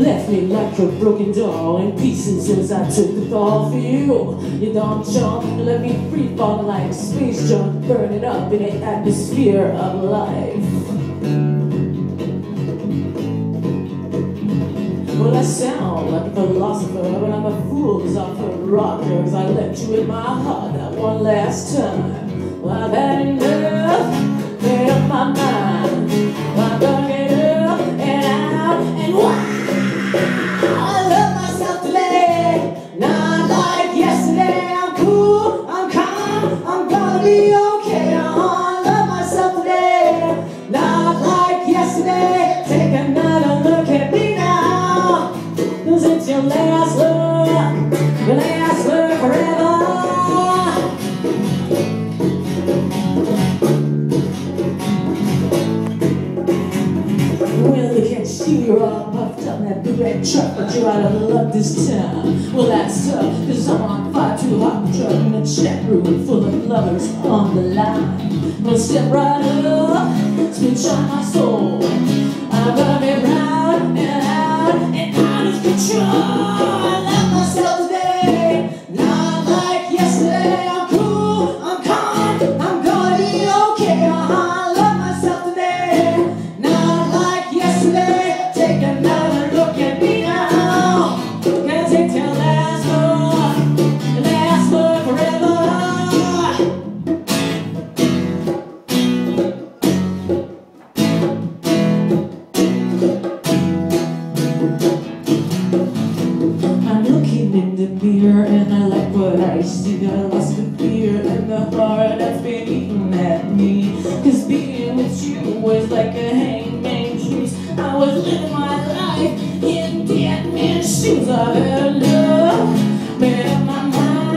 left me like a broken doll in pieces as I took the fall for you. You don't jump, let me free fall like space junk, burning up in the atmosphere of life. Well, I sound like a philosopher, but I'm a fool's off a rocker, cause I left you in my heart that one last time. Well, I've had Take another look at me now. Cause it's your last look, your last look forever. Well, look at you, you're all puffed up that big red truck, but you're out of luck this time. Well, that's tough, cause I'm on fire too hot truck in a chat room full of lovers on the line. Well, step right up, spin shine my soul. And I. I lost the fear and the heart that's been eating at me. Cause being with you was like a hangman juice. I was living my life in dead man's shoes. I had love, up my mind.